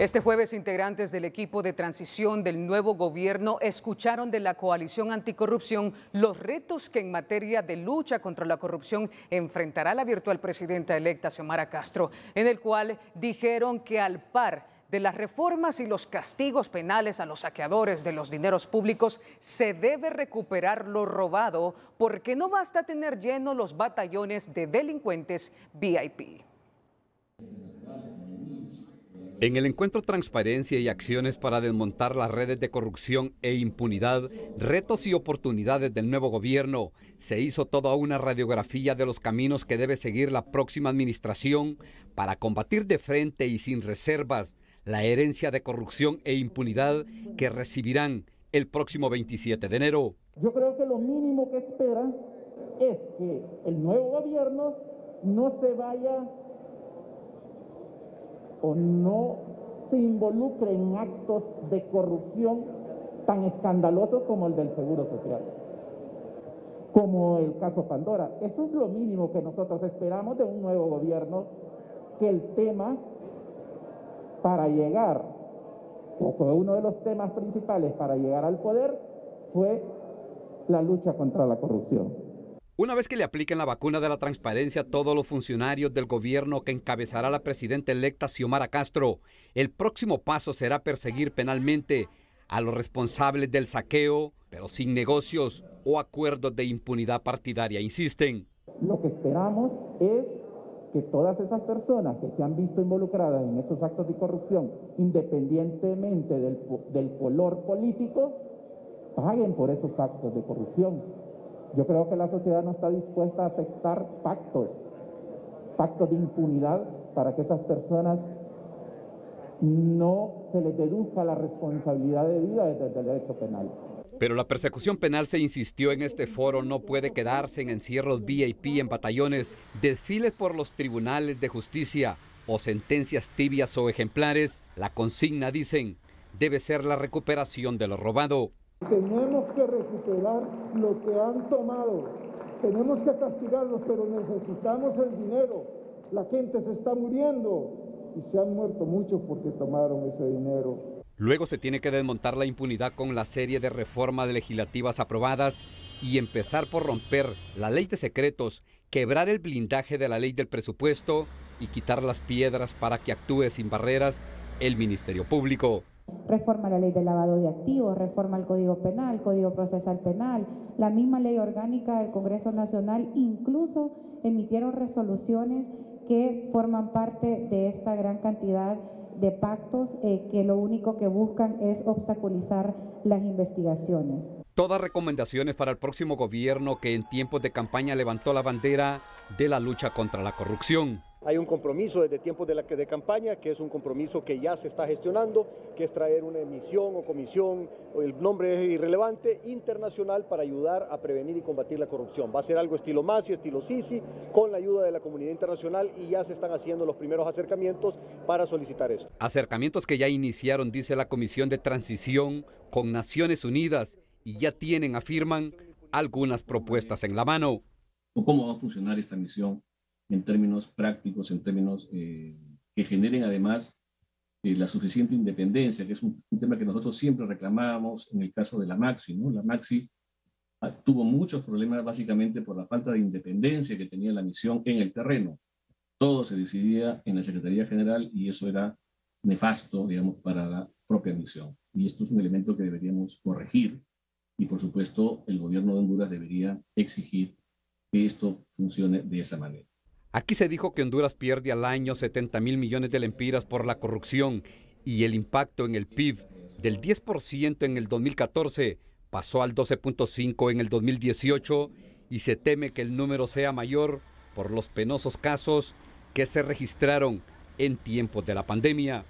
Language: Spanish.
Este jueves, integrantes del equipo de transición del nuevo gobierno escucharon de la coalición anticorrupción los retos que en materia de lucha contra la corrupción enfrentará la virtual presidenta electa Xiomara Castro, en el cual dijeron que al par de las reformas y los castigos penales a los saqueadores de los dineros públicos, se debe recuperar lo robado porque no basta tener llenos los batallones de delincuentes VIP. En el encuentro Transparencia y Acciones para desmontar las redes de corrupción e impunidad, retos y oportunidades del nuevo gobierno, se hizo toda una radiografía de los caminos que debe seguir la próxima administración para combatir de frente y sin reservas la herencia de corrupción e impunidad que recibirán el próximo 27 de enero. Yo creo que lo mínimo que espera es que el nuevo gobierno no se vaya o no se involucre en actos de corrupción tan escandalosos como el del Seguro Social, como el caso Pandora. Eso es lo mínimo que nosotros esperamos de un nuevo gobierno, que el tema para llegar, o uno de los temas principales para llegar al poder fue la lucha contra la corrupción. Una vez que le apliquen la vacuna de la transparencia a todos los funcionarios del gobierno que encabezará la presidenta electa Xiomara Castro, el próximo paso será perseguir penalmente a los responsables del saqueo, pero sin negocios o acuerdos de impunidad partidaria, insisten. Lo que esperamos es que todas esas personas que se han visto involucradas en estos actos de corrupción, independientemente del, del color político, paguen por esos actos de corrupción yo creo que la sociedad no está dispuesta a aceptar pactos, pactos de impunidad para que esas personas no se les deduzca la responsabilidad de vida desde el derecho penal. Pero la persecución penal se insistió en este foro no puede quedarse en encierros VIP en batallones, desfiles por los tribunales de justicia o sentencias tibias o ejemplares. La consigna, dicen, debe ser la recuperación de lo robado. Tenemos que recuperar lo que han tomado. Tenemos que castigarlos, pero necesitamos el dinero. La gente se está muriendo y se han muerto muchos porque tomaron ese dinero. Luego se tiene que desmontar la impunidad con la serie de reformas legislativas aprobadas y empezar por romper la ley de secretos, quebrar el blindaje de la ley del presupuesto y quitar las piedras para que actúe sin barreras el Ministerio Público reforma la ley de lavado de activos, reforma el Código Penal, Código Procesal Penal, la misma ley orgánica del Congreso Nacional, incluso emitieron resoluciones que forman parte de esta gran cantidad de pactos eh, que lo único que buscan es obstaculizar las investigaciones. Todas recomendaciones para el próximo gobierno que en tiempos de campaña levantó la bandera de la lucha contra la corrupción. Hay un compromiso desde tiempos de, la, de campaña, que es un compromiso que ya se está gestionando, que es traer una emisión o comisión, o el nombre es irrelevante, internacional para ayudar a prevenir y combatir la corrupción. Va a ser algo estilo MASI, estilo SISI, con la ayuda de la comunidad internacional y ya se están haciendo los primeros acercamientos para solicitar esto. Acercamientos que ya iniciaron, dice la Comisión de Transición, con Naciones Unidas y ya tienen, afirman, algunas propuestas en la mano. ¿Cómo va a funcionar esta misión? En términos prácticos, en términos eh, que generen además eh, la suficiente independencia, que es un, tema que nosotros siempre reclamábamos en el caso de la Maxi. ¿no? La Maxi ah, tuvo muchos problemas básicamente por la falta de independencia que tenía la misión en el terreno. Todo se decidía en la Secretaría General y eso era nefasto, digamos, para la propia misión. Y esto es un elemento que deberíamos corregir y, por supuesto, el gobierno de Honduras debería exigir que esto funcione de esa manera. Aquí se dijo que Honduras pierde al año 70 mil millones de lempiras por la corrupción y el impacto en el PIB del 10% en el 2014 pasó al 12.5 en el 2018 y se teme que el número sea mayor por los penosos casos que se registraron en tiempos de la pandemia.